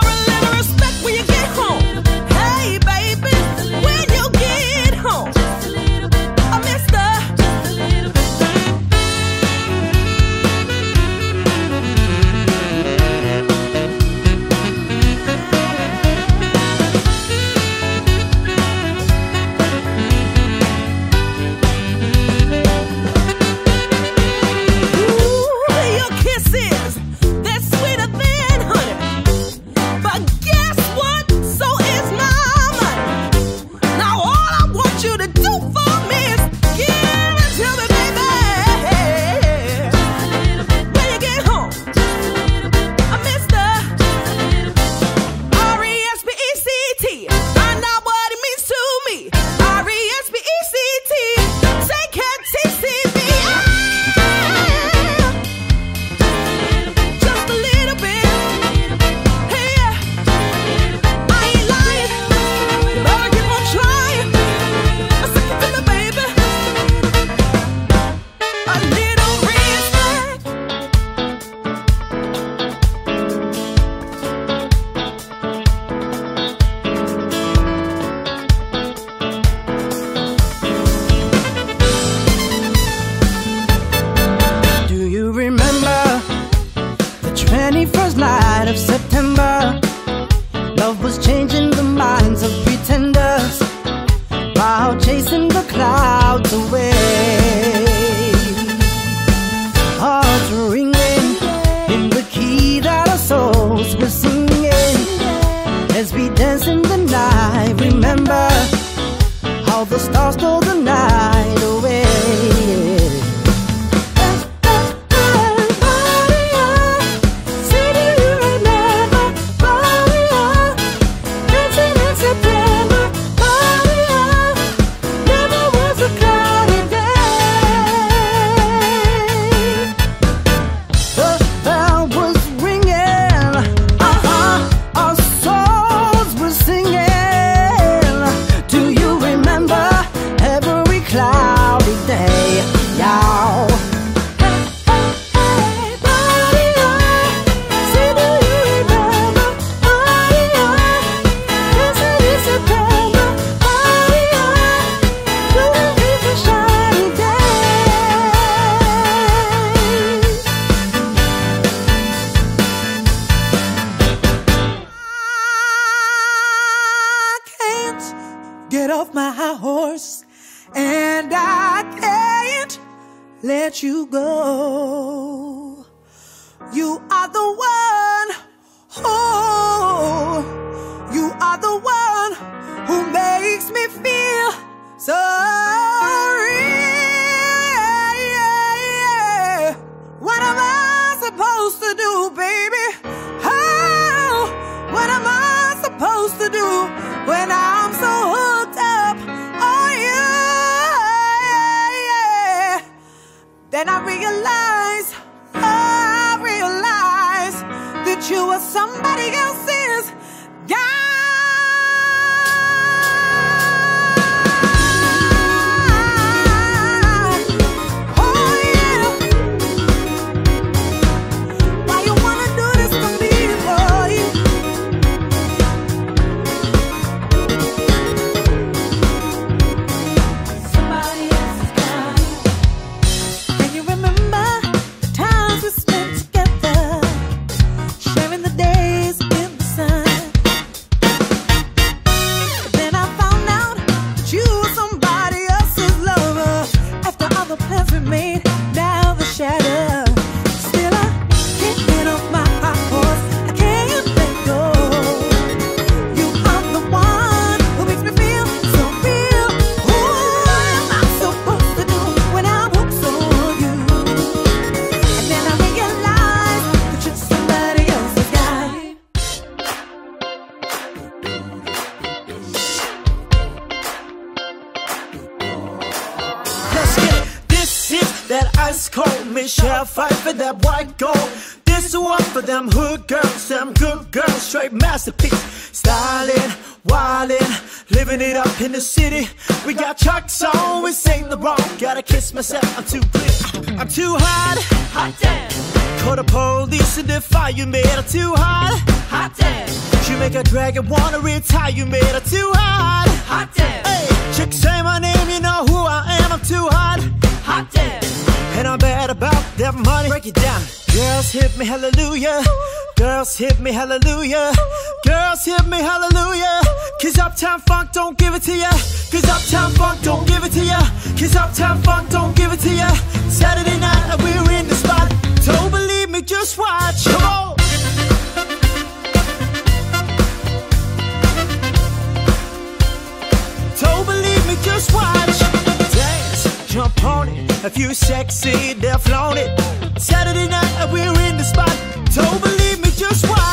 for a 21st light of September. Love was changing the minds of get off my horse, and I can't let you go. You are the one, Then I realize, oh, I realize that you are somebody else's sharing the days that ice cold Michelle Pfeiffer that white gold. This one for them hood girls, them good girls, straight masterpiece. Styling, wildin', living it up in the city. We got trucks on, we ain't the wrong. Gotta kiss myself, I'm too good. I'm too hot, hot damn. Call the police and defy you, made her too hot, hot damn. You make a dragon wanna retire, you made her too hot, hot damn. Hey, chick say my name, you know who I am, I'm too hot, hot damn. And I'm bad about that money. Break it down. Girls hit me, hallelujah. Girls hit me, hallelujah. Girls hit me, hallelujah. Cause Uptown Funk don't give it to ya. Cause Uptown Funk don't give it to ya. Cause Uptown Funk don't give it to ya. Saturday night we're in the spot. Don't believe me, just watch. Come on. a few sexy, they're flaunted. Saturday night, we're in the spot. Don't believe me, just watch.